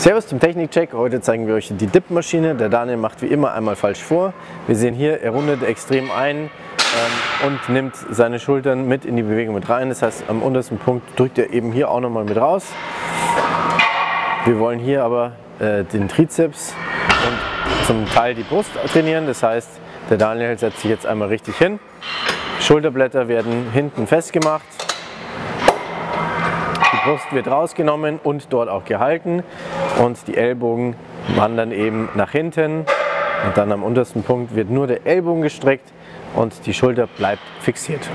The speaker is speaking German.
Servus zum Technikcheck. Heute zeigen wir euch die Dip-Maschine. Der Daniel macht wie immer einmal falsch vor. Wir sehen hier, er rundet extrem ein ähm, und nimmt seine Schultern mit in die Bewegung mit rein. Das heißt, am untersten Punkt drückt er eben hier auch nochmal mit raus. Wir wollen hier aber äh, den Trizeps und zum Teil die Brust trainieren. Das heißt, der Daniel setzt sich jetzt einmal richtig hin. Schulterblätter werden hinten festgemacht. Die Brust wird rausgenommen und dort auch gehalten und die Ellbogen wandern eben nach hinten und dann am untersten Punkt wird nur der Ellbogen gestreckt und die Schulter bleibt fixiert.